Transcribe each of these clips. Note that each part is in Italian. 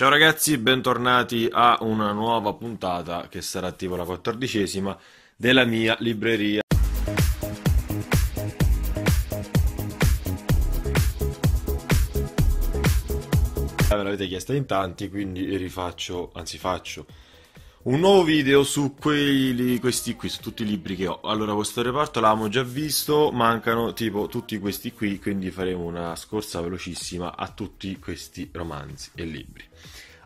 Ciao ragazzi, bentornati a una nuova puntata che sarà tipo la quattordicesima della mia libreria. Me l'avete chiesta in tanti, quindi rifaccio, anzi faccio un nuovo video su quelli, questi qui, su tutti i libri che ho. Allora, questo reparto l'abbiamo già visto, mancano tipo tutti questi qui, quindi faremo una scorsa velocissima a tutti questi romanzi e libri.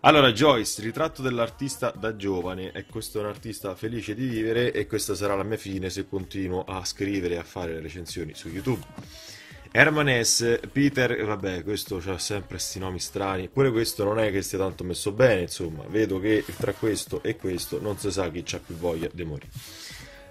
Allora, Joyce, ritratto dell'artista da giovane, e questo è un artista felice di vivere e questa sarà la mia fine se continuo a scrivere e a fare le recensioni su YouTube. Herman S. Peter, vabbè, questo ha sempre questi nomi strani. Pure questo non è che sia tanto messo bene, insomma. Vedo che tra questo e questo non si sa chi ha più voglia di morire.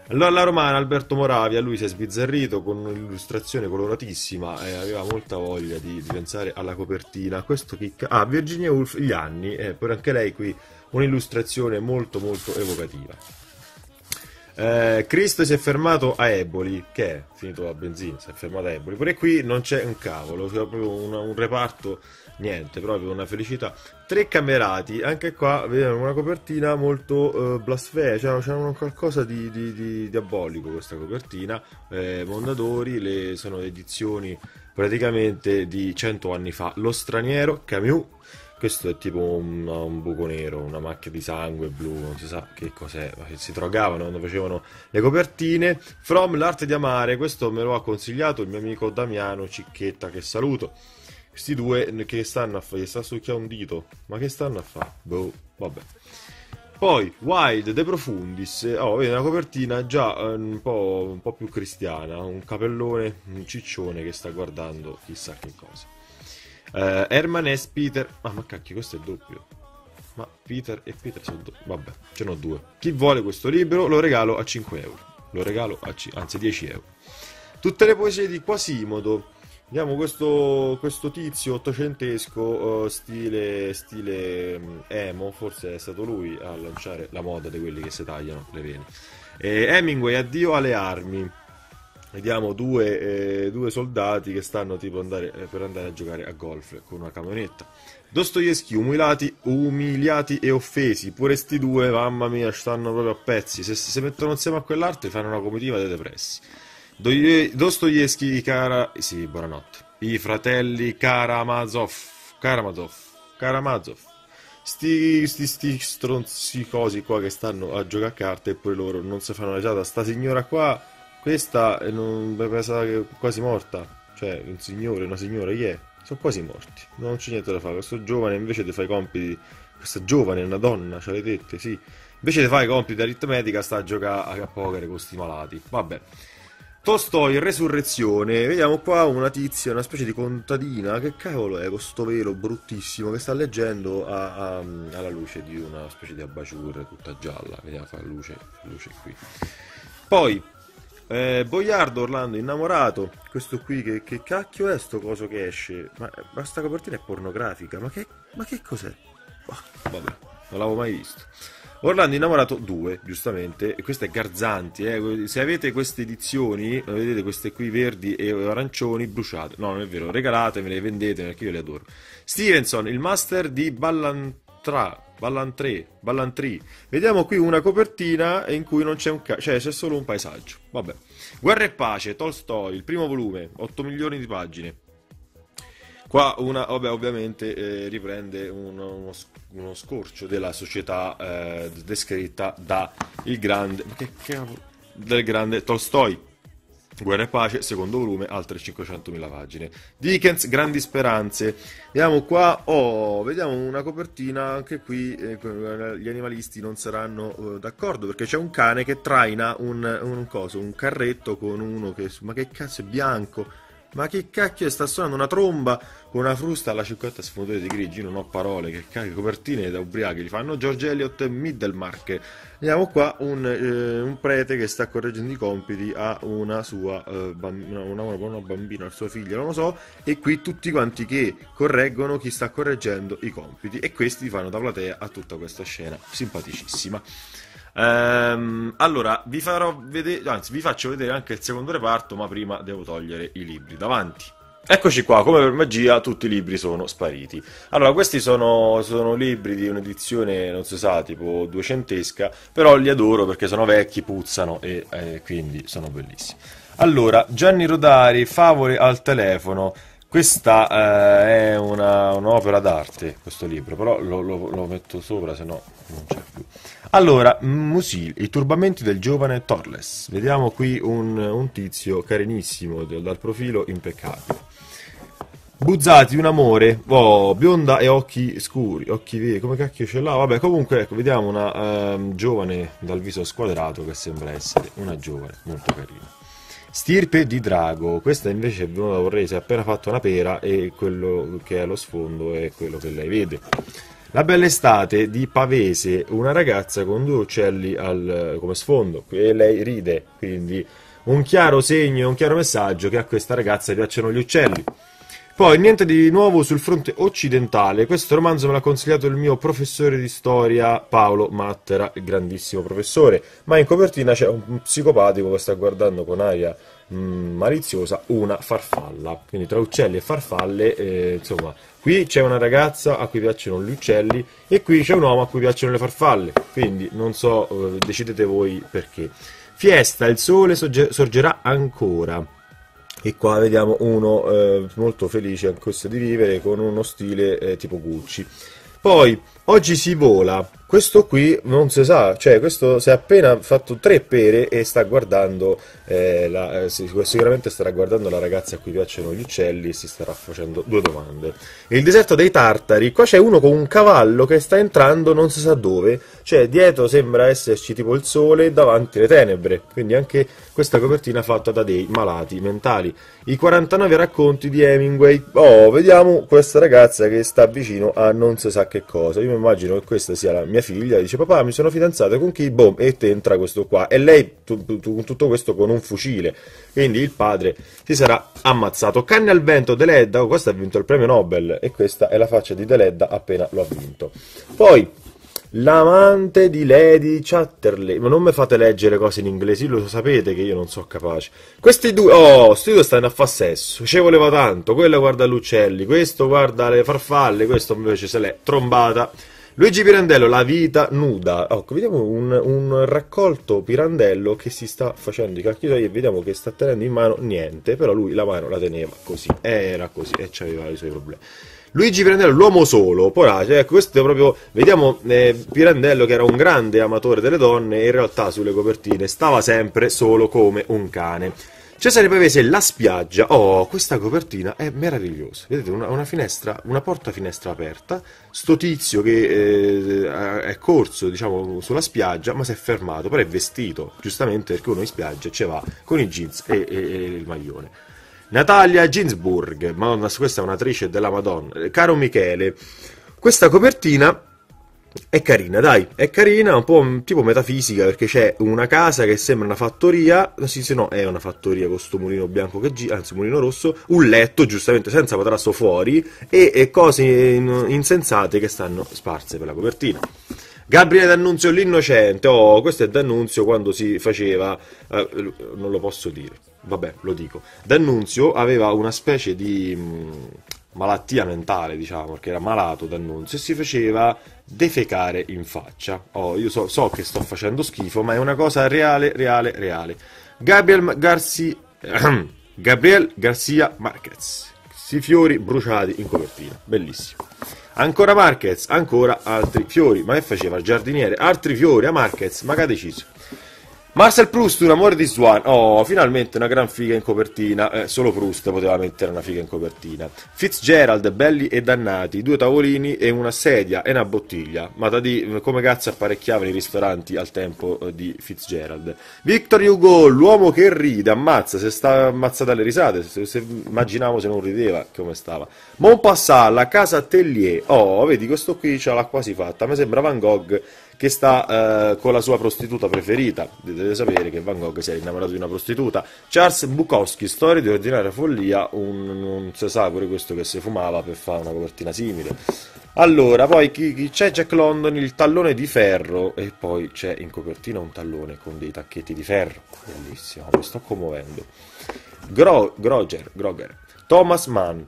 Allora, la romana Alberto Moravia, lui si è sbizzarrito con un'illustrazione coloratissima e aveva molta voglia di, di pensare alla copertina. Questo chicca. Ah, Virginia Woolf, gli anni, eh, pure anche lei qui un'illustrazione molto molto evocativa. Eh, Cristo si è fermato a Eboli, che è finito la benzina, si è fermato a Eboli. Pure qui non c'è un cavolo, c'è proprio una, un reparto, niente, proprio una felicità. Tre camerati, anche qua vediamo una copertina molto eh, blasfema, cioè, c'è un qualcosa di, di, di, diabolico questa copertina. Eh, Mondadori, le, sono edizioni praticamente di cento anni fa. Lo straniero, Camus questo è tipo un, un, buco nero, una macchia di sangue blu, non si sa che cos'è, si drogavano quando facevano le copertine. From l'arte di amare, questo me lo ha consigliato il mio amico Damiano Cicchetta, che saluto. Questi due che stanno a fare, gli sta succhiando un dito, ma che stanno a fare? Boh, vabbè. Poi Wild De Profundis, oh, vedi una copertina già eh, un po', un po' più cristiana, un capellone, un ciccione che sta guardando chissà che cosa. Uh, Herman S. Peter. Ah, ma cacchio, questo è il doppio. Ma Peter e Peter sono due. Vabbè, ce n'ho due. Chi vuole questo libro lo regalo a 5 euro. Lo regalo a c- anzi 10 euro. Tutte le poesie di Quasimodo. Vediamo questo, questo tizio ottocentesco, uh, stile, stile um, emo, forse è stato lui a lanciare la moda di quelli che si tagliano le vene. E Hemingway, addio alle armi. Vediamo due, eh, due, soldati che stanno tipo andare, eh, per andare a giocare a golf con una camionetta. Dostoevsky, umiliati, umiliati e offesi. Pure sti due, mamma mia, stanno proprio a pezzi. Se si mettono insieme a quell'altro, fanno una comitiva dei depressi. Dostoevsky, cara... Sì, buonanotte. I fratelli Karamazov. Karamazov. Karamazov. Sti, sti, sti stronzi cosi qua che stanno a giocare a carte e poi loro non si fanno la risata. Sta signora qua questa non è quasi morta. Cioè, un signore, una signora, chi è? Sono quasi morti. Non c'è niente da fare. Questo giovane invece di fare i compiti. Questa giovane è una donna, ce l'hai dette, sì. Invece di fare i compiti di aritmetica sta a giocare a poker con questi malati. Vabbè. Tolstoi, Resurrezione. Vediamo qua una tizia, una specie di contadina. Che cavolo è questo velo bruttissimo che sta leggendo a, a, alla luce di una specie di abajur tutta gialla. Vediamo, fa luce, luce qui. Poi, eh, Boiardo Orlando innamorato. Questo qui che, che, cacchio è sto coso che esce? Ma, ma sta copertina è pornografica. Ma che, ma che cos'è? Oh, vabbè, non l'avevo mai visto. Orlando innamorato 2, giustamente. E questo è Garzanti. Eh. Se avete queste edizioni, vedete queste qui verdi e arancioni, bruciate. No, non è vero, regalatemele, vendete perché io le adoro. Stevenson, il master di Ballantra Ballantré, Ballantrì. Vediamo qui una copertina in cui non c'è un ca- cioè c'è solo un paesaggio. Vabbè. Guerra e pace, Tolstoi, il primo volume, 8 milioni di pagine. Qua una, vabbè, ovviamente eh, riprende uno, uno, uno, scorcio della società eh, descritta da il grande, che, che, del grande Tolstoi. Guerra e pace, secondo volume, altre 500.000 pagine. Dickens, Grandi speranze. Vediamo qua, oh, vediamo una copertina, anche qui eh, gli animalisti non saranno eh, d'accordo perché c'è un cane che traina un, un, coso, un carretto con uno che, ma che cazzo è bianco, ma che cacchio sta suonando una tromba con una frusta alla 50 sfumature di grigi? Non ho parole, che cacchio, copertine da ubriachi li fanno George Eliot e Middelmark. Vediamo qua un, eh, un, prete che sta correggendo i compiti a una sua eh, bambina, una, una bambina, al suo figlio, non lo so, e qui tutti quanti che correggono chi sta correggendo i compiti e questi fanno da platea a tutta questa scena simpaticissima. Ehm, allora, vi farò vedere, anzi, vi faccio vedere anche il secondo reparto, ma prima devo togliere i libri davanti. Eccoci qua, come per magia tutti i libri sono spariti. Allora, questi sono, sono libri di un'edizione, non si sa, tipo duecentesca, però li adoro perché sono vecchi, puzzano e eh, quindi sono bellissimi. Allora, Gianni Rodari, Favole al telefono. Questa eh, è una, un'opera d'arte, questo libro, però lo, lo, lo metto sopra, se no non c'è più. Allora, Musil, i turbamenti del giovane Torles. Vediamo qui un, un tizio carinissimo dal profilo impeccabile. Buzzati, un amore, oh, bionda e occhi scuri, occhi veri, come cacchio ce l'ha? Vabbè, comunque, ecco, vediamo una um, giovane dal viso squadrato che sembra essere una giovane molto carina. Stirpe di drago, questa invece è venuta ha appena fatto una pera e quello che è allo sfondo è quello che lei vede. La bella estate di Pavese, una ragazza con due uccelli al, come sfondo e lei ride, quindi un chiaro segno, un chiaro messaggio che a questa ragazza piacciono gli uccelli. Poi, niente di nuovo sul fronte occidentale. Questo romanzo me l'ha consigliato il mio professore di storia Paolo Mattera, il grandissimo professore. Ma in copertina c'è un psicopatico che sta guardando con aria mh, mm, maliziosa una farfalla. Quindi tra uccelli e farfalle, eh, insomma, qui c'è una ragazza a cui piacciono gli uccelli e qui c'è un uomo a cui piacciono le farfalle. Quindi non so, eh, decidete voi perché. Fiesta, il sole sorgerà ancora. E qua vediamo uno eh, molto felice anch'esso di vivere con uno stile eh, tipo Gucci. Poi, oggi si vola. Questo qui non si sa, cioè questo si è appena fatto tre pere e sta guardando, eh, la, eh, sicuramente starà guardando la ragazza a cui piacciono gli uccelli e si starà facendo due domande. Il deserto dei Tartari, qua c'è uno con un cavallo che sta entrando non si sa dove, cioè dietro sembra esserci tipo il sole davanti le tenebre, quindi anche questa copertina fatta da dei malati mentali. I 49 racconti di Hemingway, oh vediamo questa ragazza che sta vicino a non si sa che cosa, io mi immagino che questa sia la mia figlia, dice papà mi sono fidanzata con chi, boom, e te entra questo qua, e lei tu, tu, tutto questo con un fucile, quindi il padre si sarà ammazzato. Canne al vento, Deledda, oh, questo ha vinto il premio Nobel, e questa è la faccia di Deledda appena lo ha vinto. Poi, L'amante di Lady Chatterley. Ma non mi fate leggere cose in inglese, lo sapete che io non so capace. Questi due, oh, questi due stanno a fare sesso. Ci voleva tanto. Quello guarda gli uccelli, questo guarda le farfalle, questo invece se l'è trombata. Luigi Pirandello, La vita nuda. Oh, vediamo un, un, raccolto Pirandello che si sta facendo i cacchi e vediamo che sta tenendo in mano niente, però lui la mano la teneva così, era così e aveva i suoi problemi. Luigi Pirandello, l'uomo solo, porace, ecco, questo è proprio, vediamo eh, Pirandello che era un grande amatore delle donne e in realtà sulle copertine stava sempre solo come un cane. Cesare Pavese, La spiaggia. Oh, questa copertina è meravigliosa. Vedete, una, una finestra, una porta finestra aperta. Sto tizio che eh, è corso, diciamo, sulla spiaggia, ma si è fermato. Però è vestito, giustamente perché uno in spiaggia ci va con i jeans e, e, e il maglione. Natalia Ginsburg, madonna, questa è un'attrice della Madonna. Caro Michele, questa copertina è carina, dai, è carina, un po' tipo metafisica perché c'è una casa che sembra una fattoria, sì, sì, no, è una fattoria con sto mulino bianco che gira, anzi mulino rosso, un letto giustamente senza matrasso fuori e, e cose insensate che stanno sparse per la copertina. Gabriele D'Annunzio l'innocente, oh, questo è D'Annunzio quando si faceva, eh, non lo posso dire, vabbè, lo dico. D'Annunzio aveva una specie di mm, malattia mentale, diciamo, perché era malato D'Annunzio e si faceva defecare in faccia. Oh, io so, so, che sto facendo schifo, ma è una cosa reale, reale, reale. Gabriel Garcia, Gabriel Garcia Marquez. Si fiori bruciati in copertina, bellissimo. Ancora Marquez, ancora altri fiori. Ma che faceva il giardiniere? Altri fiori a Marquez, ma che ha deciso? Marcel Proust, un amore di Swan. Oh, finalmente una gran figa in copertina. Eh, solo Proust poteva mettere una figa in copertina. Fitzgerald, belli e dannati. Due tavolini e una sedia e una bottiglia. Ma da di come cazzo apparecchiavano i ristoranti al tempo eh, di Fitzgerald. Victor Hugo, l'uomo che ride, ammazza, se sta ammazzata alle risate. Se, se, immaginavo se non rideva come stava. Montpassat, la casa Tellier. Oh, vedi, questo qui ce l'ha quasi fatta. Me sembra Van Gogh che sta eh, con la sua prostituta preferita. Dovete sapere che Van Gogh si è innamorato di una prostituta. Charles Bukowski, storia di ordinaria follia, un, sa pure questo che si fumava per fare una copertina simile. Allora, poi chi, chi c'è Jack London, il tallone di ferro, e poi c'è in copertina un tallone con dei tacchetti di ferro. Bellissimo, mi sto commuovendo. Gro, Groger, Groger Thomas Mann.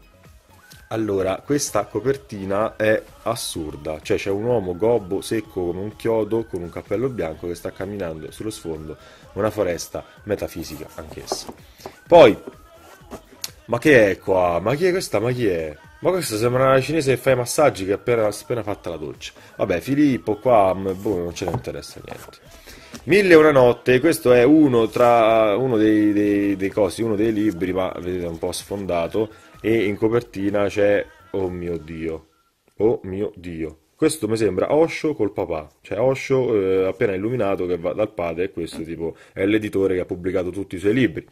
Allora, questa copertina è assurda, cioè c'è un uomo gobbo, secco come un chiodo, con un cappello bianco che sta camminando sullo sfondo, una foresta metafisica anch'essa. Poi, ma che è qua? Ma chi è questa? Ma chi è? Ma questa sembra una cinese che fa i massaggi che ha appena, appena fatta la doccia. Vabbè, Filippo qua, boh, non ce ne interessa niente. Mille e una notte, questo è uno tra uno dei, dei, dei cosi, uno dei libri, ma vedete un po' sfondato, e in copertina c'è, oh mio dio, oh mio dio. Questo mi sembra Osho col papà, cioè Osho eh, appena illuminato che va dal padre e questo tipo è l'editore che ha pubblicato tutti i suoi libri.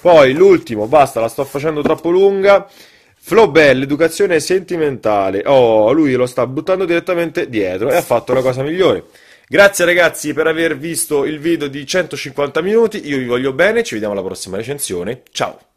Poi l'ultimo, basta, la sto facendo troppo lunga. Flaubert, l'educazione sentimentale. Oh, lui lo sta buttando direttamente dietro e ha fatto la cosa migliore. Grazie ragazzi per aver visto il video di 150 minuti, io vi voglio bene, ci vediamo alla prossima recensione, ciao!